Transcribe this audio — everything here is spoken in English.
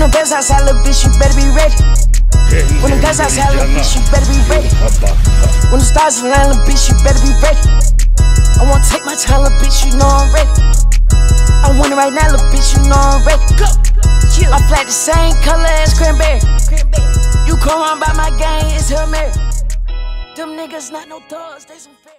When the best outside, little bitch, you better be ready. When the guns outside, little bitch, you better be ready. When the stars align, little bitch, you better be ready. I won't take my time, little bitch, you know I'm ready. I want it right now, little bitch, you know I'm ready. Go. I flat the same color as cranberry. You come on by my gang, it's Hail Mary. Them niggas not no thugs, they some fair.